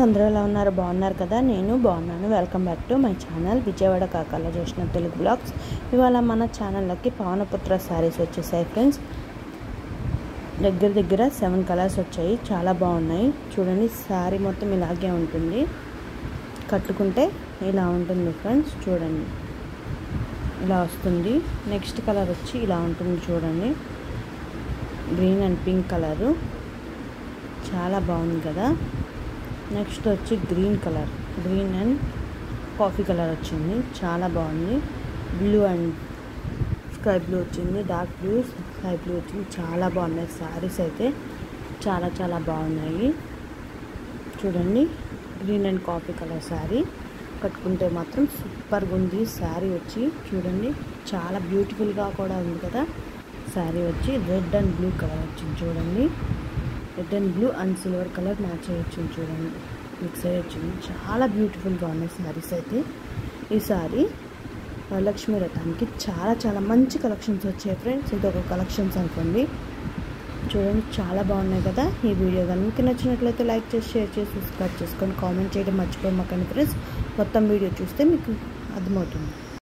అందరూ ఎలా ఉన్నారు బాగున్నారు కదా? నేను బాగున్నాను. Welcome back to my channel Vijayawada కాకాలో చేసిన తెలుగు బ్లాగ్స్. ఇవాళ మన ఛానల్లోకి పవనపుత్ర శారీస్ వచ్చేసాయి ఫ్రెండ్స్. దగ్గర దగ్గర సెవెన్ కలర్స్ వచ్చాయి. చాలా బాగున్నాయి. చూడండి శారీ మొత్తం ఇలాగే ఉంటుంది. కట్టుకుంటే ఇలా ఉంటుంది ఫ్రెండ్స్ చూడండి. ఇలా వస్తుంది. నెక్స్ట్ కలర్ వచ్చి ఇలా ఉంటుంది చూడండి. Green and pink colour. చాలా బాగుంది కదా? నెక్స్ట్ వచ్చి green colour. Green and coffee colour వచ్చింది. చాలా బాగుంది. బ్లూ అండ్ స్కై బ్లూ వచ్చింది. డార్క్ బ్లూ స్కై బ్లూ వచ్చింది. చాలా బాగున్నాయి. శారీస్ అయితే చాలా చాలా బాగున్నాయి. చూడండి. Green and coffee colour sari కట్టుకుంటే మాత్రం సూపర్గా ఉంది. శారీ వచ్చి చూడండి. చాలా బ్యూటిఫుల్గా కూడా ఉంది కదా. శారీ వచ్చి రెడ్ అండ్ బ్లూ కలర్ వచ్చింది. చూడండి. Red and blue and silver colour match అయ్యొచ్చు చూడండి. మిక్స్ అయ్యొచ్చు చాలా బ్యూటిఫుల్గా ఉన్నాయి శారీస్ అయితే. ఈ సారీ వరలక్ష్మి రథానికి చాలా చాలా మంచి కలెక్షన్స్ వచ్చాయి ఫ్రెండ్స్ ఇది ఒక కలెక్షన్స్ అనుకోండి. చూడండి చాలా బాగున్నాయి కదా. ఈ వీడియో కానీ మీకు నచ్చినట్లయితే లైక్ చేసి షేర్ చేసి సబ్స్క్రైబ్ చేసుకొని కామెంట్ చేయడం మర్చిపోమాకండి ఫ్రెండ్స్ మొత్తం వీడియో చూస్తే మీకు అర్థమవుతుంది.